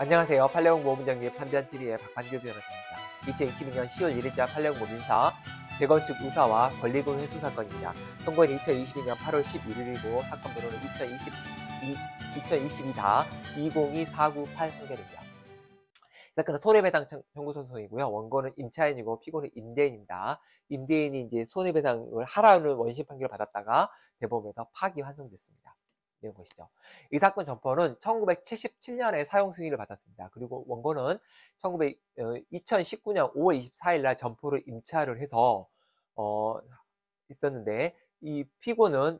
안녕하세요. 팔레옹 모금장님 판변TV의 박판규 변호사입니다. 2022년 10월 1일자 팔레옹 모민사 재건축 의사와 권리금 회수 사건입니다. 선고일은 2022년 8월 11일이고 사건 번호는 2022, 2022다 202498 판결입니다. 사건은 손해배상 청구 소송이고요. 원고는 임차인이고 피고는 임대인입니다. 임대인이 이제 손해배상을 하라는 원심 판결을 받았다가 대법원에서 파기 환송됐습니다. 이런 것이죠. 이 사건 전포는 1977년에 사용 승인을 받았습니다. 그리고 원고는 1900, 어, 2019년 5월 24일 날 점포를 임차를 해서 어, 있었는데 이 피고는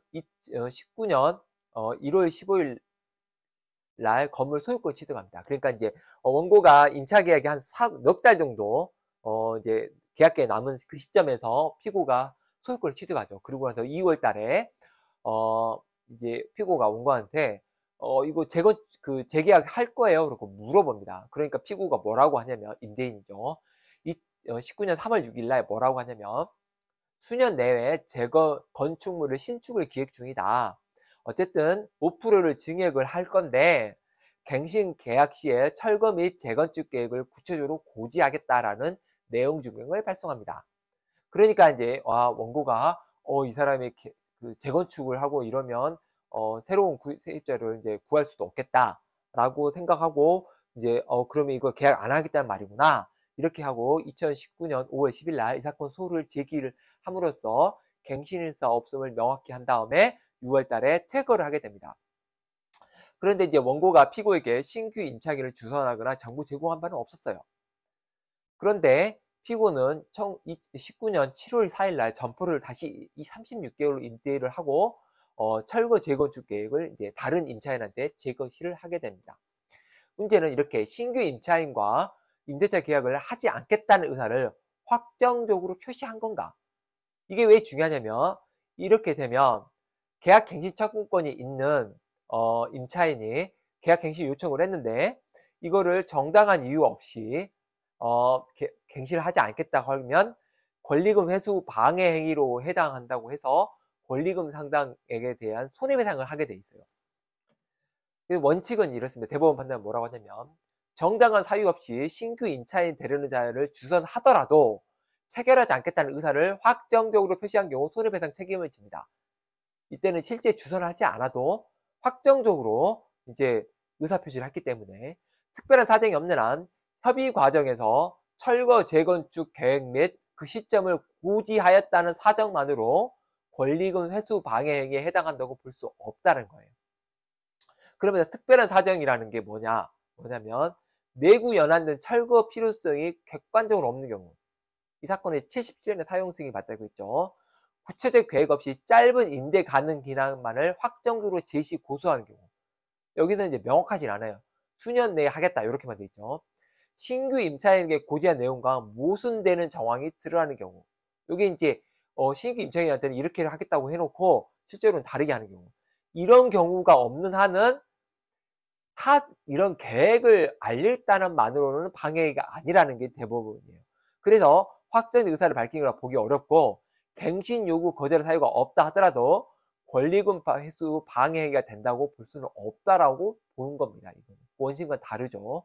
19년 어, 1월 15일 날 건물 소유권 취득합니다. 그러니까 이제 어, 원고가 임차 계약이 한 넉 달 정도 어, 이제 계약기에 남은 그 시점에서 피고가 소유권을 취득하죠. 그리고 나서 2월 달에 어, 이제 피고가 원고한테 어 이거 재건 그 재계약 할 거예요. 그러고 물어봅니다. 그러니까 피고가 뭐라고 하냐면 임대인이죠. 이 19년 3월 6일 날 뭐라고 하냐면 수년 내에 재건 건축물을 신축을 기획 중이다. 어쨌든 5%를 증액을 할 건데 갱신 계약 시에 철거 및 재건축 계획을 구체적으로 고지하겠다라는 내용 증명을 발송합니다. 그러니까 이제 와 원고가 어 이 사람이 그 재건축을 하고 이러면 어, 새로운 구, 세입자를 이제 구할 수도 없겠다라고 생각하고 이제 어 그러면 이거 계약 안 하겠다는 말이구나 이렇게 하고 2019년 5월 10일 날 이 사건 소를 제기를 함으로써 갱신일사 없음을 명확히 한 다음에 6월 달에 퇴거를 하게 됩니다. 그런데 이제 원고가 피고에게 신규 임차기를 주선하거나 정보 제공한 바는 없었어요. 그런데 피고는 19년 7월 4일 날 점포를 다시 36개월로 임대를 하고 어, 철거 재건축 계획을 이제 다른 임차인한테 재거시를 하게 됩니다. 문제는 이렇게 신규 임차인과 임대차 계약을 하지 않겠다는 의사를 확정적으로 표시한 건가? 이게 왜 중요하냐면 이렇게 되면 계약 갱신 청구권이 있는 어, 임차인이 계약 갱신 요청을 했는데 이거를 정당한 이유 없이 어, 갱신을 하지 않겠다고 하면 권리금 회수 방해 행위로 해당한다고 해서 권리금 상당액에 대한 손해배상을 하게 돼 있어요. 원칙은 이렇습니다. 대법원 판단은 뭐라고 하냐면 정당한 사유 없이 신규 임차인 대리는 자를 주선하더라도 체결하지 않겠다는 의사를 확정적으로 표시한 경우 손해배상 책임을 집니다. 이때는 실제 주선을 하지 않아도 확정적으로 이제 의사표시를 했기 때문에 특별한 사정이 없는 한 협의 과정에서 철거 재건축 계획 및 그 시점을 고지하였다는 사정만으로 권리금 회수 방해 행위에 해당한다고 볼 수 없다는 거예요. 그러면 특별한 사정이라는 게 뭐냐? 뭐냐면 내구 연한된 철거 필요성이 객관적으로 없는 경우 이 사건의 77년에 사용 승인이 맞다고 했죠. 구체적 계획 없이 짧은 임대 가능 기간만을 확정적으로 제시 고수하는 경우 여기는 이제 명확하진 않아요. 수년 내에 하겠다 이렇게만 돼 있죠. 신규 임차인에게 고지한 내용과 모순되는 정황이 드러나는 경우 이게 이제 어, 신규 임차인한테는 이렇게 하겠다고 해놓고 실제로는 다르게 하는 경우 이런 경우가 없는 한은 타 이런 계획을 알렸다는 만으로는 방해가 아니라는 게 대부분이에요. 그래서 확정 의사를 밝히거나 보기 어렵고 갱신 요구 거절 사유가 없다 하더라도 권리금 회수 방해가 된다고 볼 수는 없다라고 보는 겁니다. 이거는. 원심과 다르죠.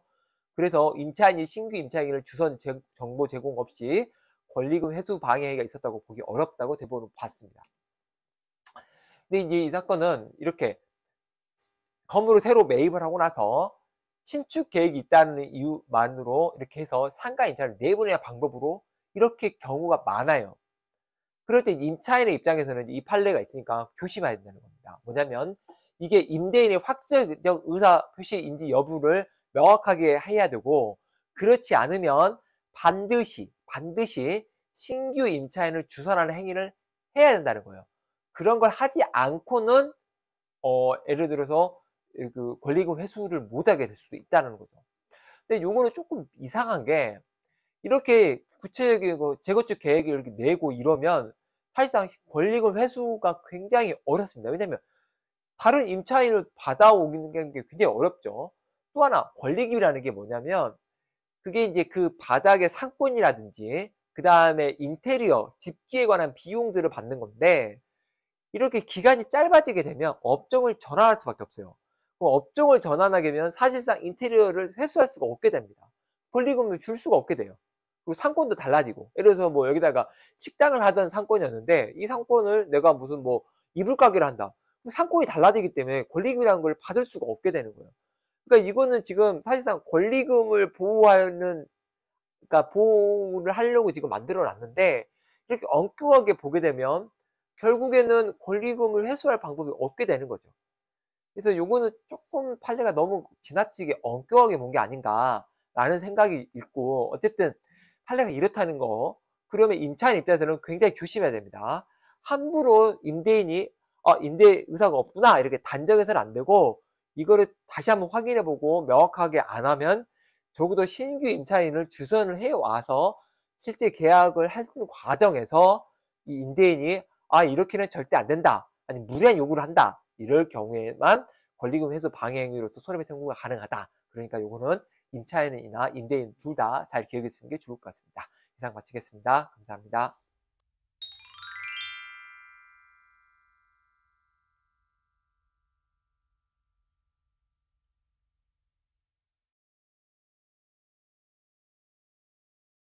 그래서 임차인이 신규 임차인을 주선 제, 정보 제공 없이 권리금 회수 방해가 있었다고 보기 어렵다고 대법원은 봤습니다. 근데 이제 이 사건은 이렇게 건물을 새로 매입을 하고 나서 신축 계획이 있다는 이유만으로 이렇게 해서 상가 임차를 내보내야 방법으로 이렇게 경우가 많아요. 그럴 때 임차인의 입장에서는 이 판례가 있으니까 조심해야 된다는 겁니다. 뭐냐면 이게 임대인의 확정적 의사 표시인지 여부를 명확하게 해야 되고 그렇지 않으면 반드시 반드시 신규 임차인을 주선하는 행위를 해야 된다는 거예요. 그런 걸 하지 않고는 어, 예를 들어서 그 권리금 회수를 못하게 될 수도 있다는 거죠. 근데 요거는 조금 이상한 게 이렇게 구체적인 거 재건축 계획을 이렇게 내고 이러면 사실상 권리금 회수가 굉장히 어렵습니다. 왜냐면 다른 임차인을 받아오기는 게 굉장히 어렵죠. 또 하나 권리금이라는 게 뭐냐면 그게 이제 그 바닥의 상권이라든지 그 다음에 인테리어, 집기에 관한 비용들을 받는 건데 이렇게 기간이 짧아지게 되면 업종을 전환할 수밖에 없어요. 그럼 업종을 전환하게 되면 사실상 인테리어를 회수할 수가 없게 됩니다. 권리금을 줄 수가 없게 돼요. 그리고 상권도 달라지고 예를 들어서 뭐 여기다가 식당을 하던 상권이었는데 이 상권을 내가 무슨 뭐 이불 가게를 한다. 상권이 달라지기 때문에 권리금이라는 걸 받을 수가 없게 되는 거예요. 그러니까 이거는 지금 사실상 권리금을 보호하는 그러니까 보호를 하려고 지금 만들어 놨는데 이렇게 엄격하게 보게 되면 결국에는 권리금을 회수할 방법이 없게 되는 거죠. 그래서 요거는 조금 판례가 너무 지나치게 엄격하게 본 게 아닌가라는 생각이 있고 어쨌든 판례가 이렇다는 거 그러면 임차인 입장에서는 굉장히 조심해야 됩니다. 함부로 임대인이 어, 임대 의사가 없구나 이렇게 단정해서는 안 되고 이거를 다시 한번 확인해 보고 명확하게 안 하면 적어도 신규 임차인을 주선을 해 와서 실제 계약을 하는 과정에서 이 임대인이 아 이렇게는 절대 안 된다. 아니 무리한 요구를 한다. 이럴 경우에만 권리금 회수 방해 행위로서 손해배상 청구가 가능하다. 그러니까 요거는 임차인이나 임대인 둘 다 잘 기억해 주시는 게 좋을 것 같습니다. 이상 마치겠습니다. 감사합니다